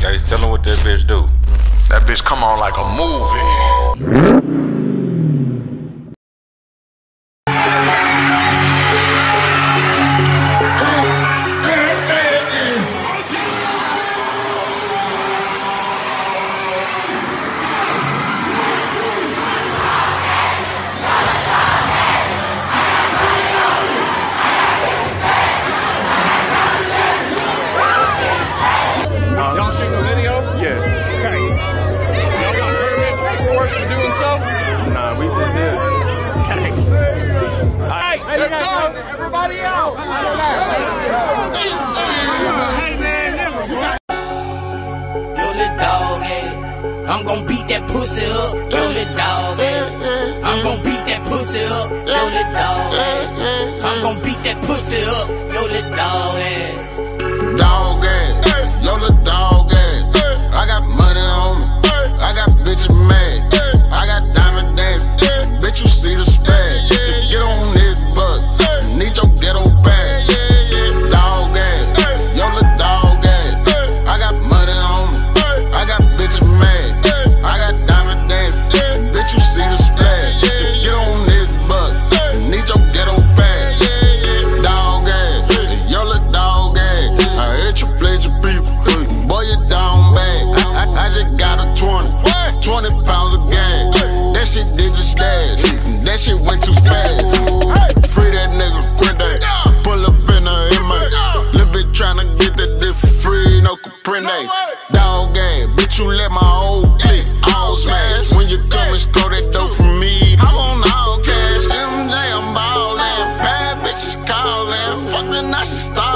Guys, tell him what that bitch do. That bitch come on like a movie. Everybody out. Hey, man, never. Yo, little dog, yeah. I'm gon' beat that pussy up. Yo, little dog, yeah. I'm gon' beat that pussy up. Yo, little dog, yeah. I'm gon' beat that pussy up. Yo, little dog, yeah.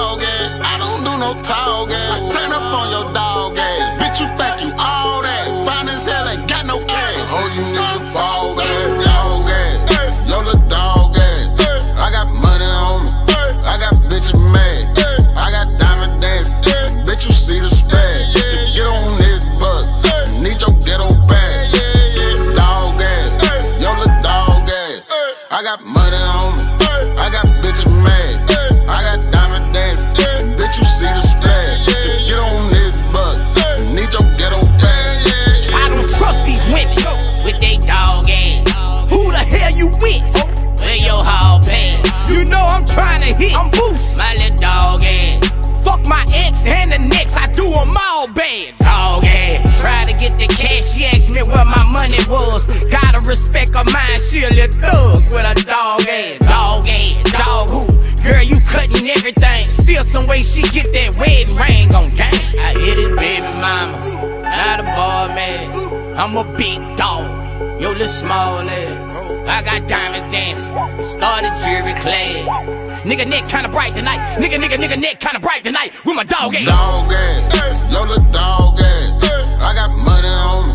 Nice stalking. I don't do no talking. Turn up on your dog ass, bitch you think you all that. Fine as hell, ain't got no cash. Oh, you I'm trying to hit. I'm boost. My little dog ass. Fuck my ex and the next. I do them all bad. Dog ass. Try to get the cash. She asked me where my money was. Gotta respect her mind. She a little thug with a dog ass. Dog ass. Dog who? Girl, you cutting everything. Still some way she get that wedding ring on game. I hit it, baby mama. Not a ball man. I'm a big dog. Yo, little small ass. I got diamond dancing. Started jury class. Nigga neck kinda bright tonight. Nigga, nigga, nigga neck kinda bright tonight. With my dog ass. Dog ass, little dog ass. I got money on me,